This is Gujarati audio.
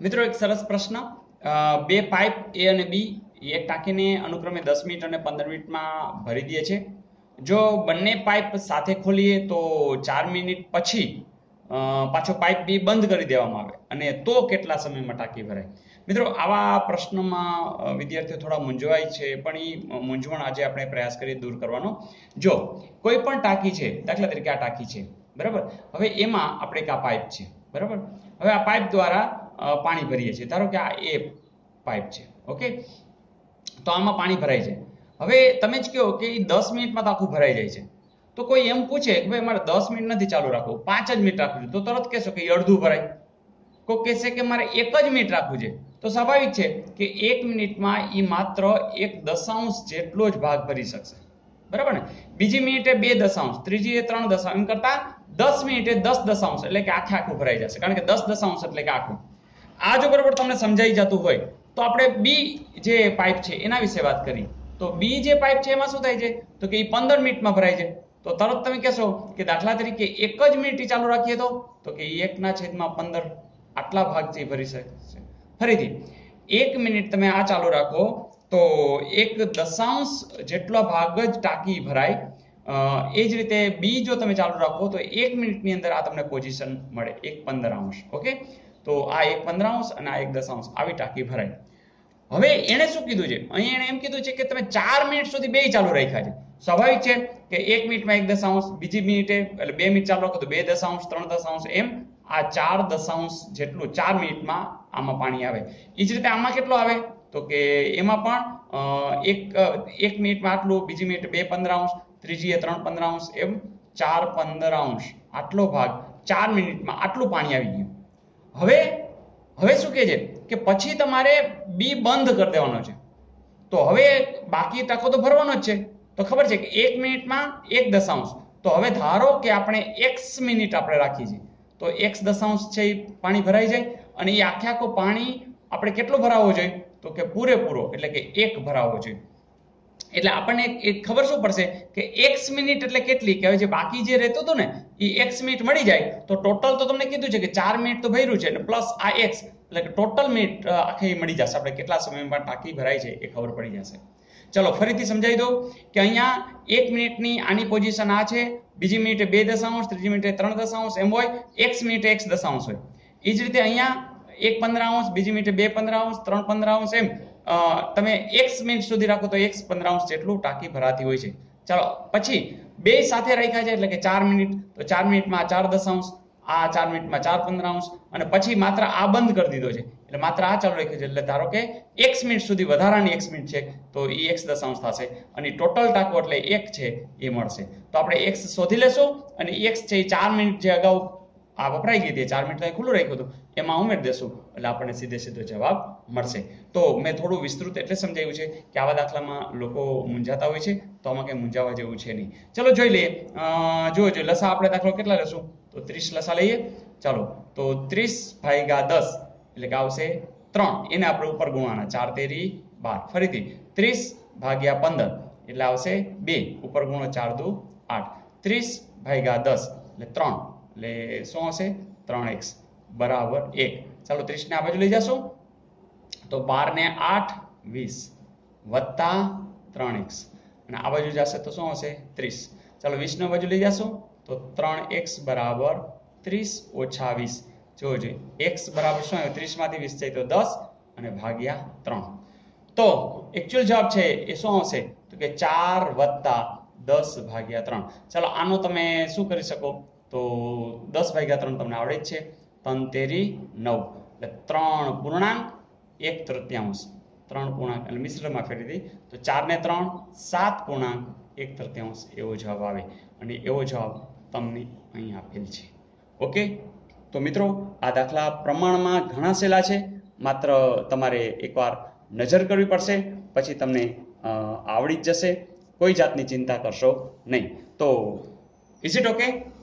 મિત્રો, એક સરસ પ્રશ્ન. બે પાઇપ એ અને બી એક ટાંકીને અનુક્રમે દસ મિનિટ અને પંદર મિનિટમાં ભરી દે છે. જો બંને પાઇપ સાથે ખોલીએ તો ચાર મિનિટ પછી પાછો પાઇપ બી બંધ કરી દેવામાં આવે અને તો કેટલા સમયમાં ટાંકી ભરાય? મિત્રો, આવા પ્રશ્નમાં વિદ્યાર્થીઓ થોડા મૂંઝવાય છે, પણ એ મૂંઝવણ આજે આપણે પ્રયાસ કરીએ દૂર કરવાનો. જો કોઈ પણ ટાંકી છે, દાખલા તરીકે આ ટાંકી છે, બરાબર? હવે એમાં આપણે એક આ પાઇપ છે, બરાબર? હવે આ પાઇપ દ્વારા પાણી ભરીએ છીએ. ધારો કે આ એ પાઇપ છે. ઓકે? તો આમાં પાણી ભરાય છે. હવે તમે જ કહો કે એ દસ મિનિટમાં તો આખું ભરાઈ જાય છે. તો કોઈ એમ પૂછે કે ભાઈ મારે દસ મિનિટ નથી ચાલુ રાખવું. પાંચ જ મિનિટ રાખવું છે. તો તરત કહેશો કે અડધું ભરાય. કોઈ કહેશે કે મારે એક જ મિનિટ રાખવું છે. તો સ્વાભાવિક છે કે એક મિનિટમાં એ માત્ર એક દશાંશ જેટલો જ ભાગ ભરી શકશે. બરાબર ને? બીજી મિનિટે બે દશાંશ, ત્રીજી એ ત્રણ દશાંશ. એમ કરતા દસ મિનિટે દસ દશાંશ એટલે કે આખે આખું ભરાઈ જશે. કારણ કે દસ દશાંશ એટલે કે આખું. આ જો બરોબર તમને સમજાઈ જતું હોય, તો આપણે બી જે પાઇપ છે એના વિશે વાત કરી. તો બી જે પાઇપ છે એમાં શું થાય છે? તો કે એ પંદર મિનિટમાં ભરાય છે. તો તરત તમે કહેશો કે દાખલા તરીકે એક જ મિનિટ ચાલુ રાખીએ તો? તો કે એકના છેદમાં પંદર આટલા ભાગ જે ભરી શકશે ફરીથી, એક મિનિટ તમે આ ચાલુ રાખો, તો એક દશાંશ જેટલો ભાગ જ ટાંકી ભરાય. એ જ રીતે બી જો તમે ચાલુ રાખો, તો એક મિનિટની અંદર આ તમને પોઝિશન મળે, એક પંદર અંશ, ઓકે? તો આ એક પંદરાંશ અને આ એક દશાંશ. આવી ટાંકી ભરાય હવે એણે શું કીધું છે? અહીં એણે એમ કીધું છે કે તમે ચાર મિનિટ સુધી બે ચાલુ રાખ્યા છે. સ્વાભાવિક છે કે એક મિનિટમાં એક દશાંશ, બીજી મિનિટે, એટલે બે મિનિટ ચાલુ રાખો તો બે દશાંશ, ત્રણ દશાંશ, એમ આ ચાર દશાંશ જેટલું ચાર મિનિટમાં આમાં પાણી આવે. એ જ રીતે આમાં કેટલો આવે? તો કે એમાં પણ એક એક મિનિટમાં આટલું, બીજી મિનિટ બે પંદરાંશ, ત્રીજી એ ત્રણ પંદરાંશ, એમ ચાર પંદરાંશ. આટલો ભાગ ચાર મિનિટમાં આટલું પાણી આવી ગયું. હવે હવે શું કહે છે? કે પછી તમારે બી બંધ કરી દેવાનો છે. તો હવે બાકી તકો તો ભરવાનો જ છે. તો ખબર છે કે એક મિનિટમાં એક દશાંશ. તો હવે ધારો કે આપણે એક્સ મિનિટ આપણે રાખી છે. તો એક્સ દશાંશ છે એ પાણી ભરાઈ જાય અને એ આખે આખું પાણી આપણે કેટલું ભરાવવું જોઈએ? તો કે પૂરેપૂરો, એટલે કે એક ભરાવવો જોઈએ. એટલે આપણને એક ખબર શું પડશે કે એક્સ મિનિટ એટલે કેટલી? કે જે બાકી જે રહેતું હતું ને, એ એક્સ મિનિટ મળી જાય. તો ટોટલ તો તમને કીધું છે કે ચાર મિનિટ તો ભર્યું છે, અને પ્લસ આ એક્સ એટલે કે ટોટલ મિનિટ આખી મળી જશે. આપણે કેટલા સમયમાં ટાંકી ભરાય છે એ ખબર પડી જશે. ચલો, ફરીથી સમજાવી દઉં કે અહીંયા એક મિનિટની આની પોઝિશન આ છે, બીજી મિનિટે બે દશાંશ, ત્રીજી મિનિટે ત્રણ દશાંશ, એમ હોય એક્સ મિનિટે એક્સ દશાંશ હોય. એ જ રીતે અહીંયા એક પંદર અંશ, બીજી મિનિટે બે પંદર અંશ, ત્રણ પંદરાંશ એમ. તમે એક મિનિટ સુધી રાખો તો એક પંદર અંશ જેટલું ટાંકી ભરાતી હોય છે. ચાલો, પછી બે સાથે રાખ્યા છે એટલે કે ચાર મિનિટ. તો ચાર મિનિટમાં ચાર દશાંશ, આ ચાર મિનિટમાં ચાર પંદરાંશ અને પછી માત્ર આ બંધ કરી દીધો છે. એટલે માત્ર આ ચાલુ રાખ્યું છે. એટલે ધારો કે એક્સ મિનિટ સુધી વધારાની એક્સ મિનિટ છે, તો એ એક્સ દશાંશ થશે. અને ટોટલ ટાંકો એટલે એક છે, એ મળશે. તો આપણે એક્સ શોધી લેશું અને એક્સ છે એ ચાર મિનિટ જે અગાઉ આ વપરાઈ ગઈ હતી. ચાર મિનિટ ખુલ્લું રાખ્યું હતું. એમાં ઉમેરી દેશું. એટલે આપણને સીધે સીધો જવાબ મળશે. તો મેં થોડું વિસ્તૃત એટલે સમજાવ્યું છે કે આવા દાખલામાં લોકો મૂંઝાતા હોય છે, તો આમાં કંઈ મૂંઝાવા જેવું છે નહીં. ચલો જોઈ લઈએ. જો જો લસા આપણે દાખલો કેટલા લેશું તો ત્રીસ લસા લઈએ. ચાલો. તો ત્રીસ ભાગ્યા દસ, એટલે કે આવશે ત્રણ. એને આપણે ઉપર ગુણવાના. ચાર તેરી બાર. ફરીથી ત્રીસ ભાગ્યા પંદર, એટલે આવશે બે. ઉપર ગુણો ચાર દુ આઠ. ત્રીસ ભાગ્યા દસ, એટલે ત્રણ. એટલે શું હશે? ત્રણ એક્સ બરાબર એક. ચાલો ત્રીસને આ બાજુ લઈ જશું? તો બાર ને આઠ, વીસ વત્તા ત્રણ એક્સ. અને આ બાજુ જશે તો શું હશે? ત્રીસ. ચાલો વીસને બાજુ લઈ જશું? તો ત્રણ એક્સ બરાબર ત્રીસ ઓછા વીસ. જોવો જોઈએ. એક્સ બરાબર શું આવ્યું? ત્રીસમાંથી વીસ જાય તો દસ અને ભાગ્યા ત્રણ. તો એકચ્યુઅલ જવાબ છે એ શું આવશે તો કે ચાર વત્તા દસ ભાગ્યા ત્રણ. ચાલો આનો તમે શું કરી શકો? તો દસ ભાગ્યા ત્રણ તમને આવડે જ છે. તંતેરી નવ. એટલે ત્રણ પૂર્ણાંક, એક તૃતીયાંશ. ત્રણ પૂર્ણાંક, એટલે મિશ્રમાં ફેરી દઈ તો ચાર ને ત્રણ, સાત પૂર્ણાંક, એક તૃતીયાંશ. એવો જવાબ આવે. અને એવો જવાબ તમને અહીં આપેલ છે. ઓકે? તો મિત્રો, આ દાખલા પ્રમાણમાં ઘણા સહેલા છે. માત્ર તમારે એકવાર નજર કરવી પડશે. પછી તમને આવડી જ જશે. કોઈ જાતની ચિંતા કરશો નહીં. તો ઇઝ ઇટ ઓકે